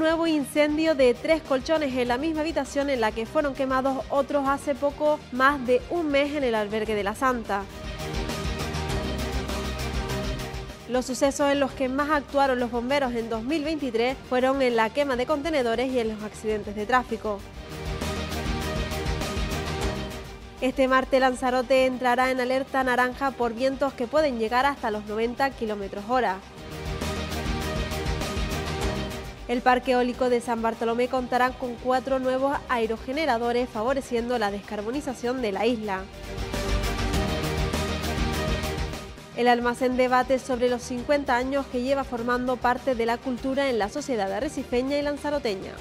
nuevo incendio de tres colchones en la misma habitación en la que fueron quemados otros hace poco más de un mes en el albergue de la Santa. Los sucesos en los que más actuaron los bomberos en 2023 fueron en la quema de contenedores y en los accidentes de tráfico. Este martes Lanzarote entrará en alerta naranja por vientos que pueden llegar hasta los 90 km hora. El parque eólico de San Bartolomé contará con cuatro nuevos aerogeneradores favoreciendo la descarbonización de la isla. El almacén debate sobre los 50 años que lleva formando parte de la cultura en la sociedad arrecifeña y lanzaroteña.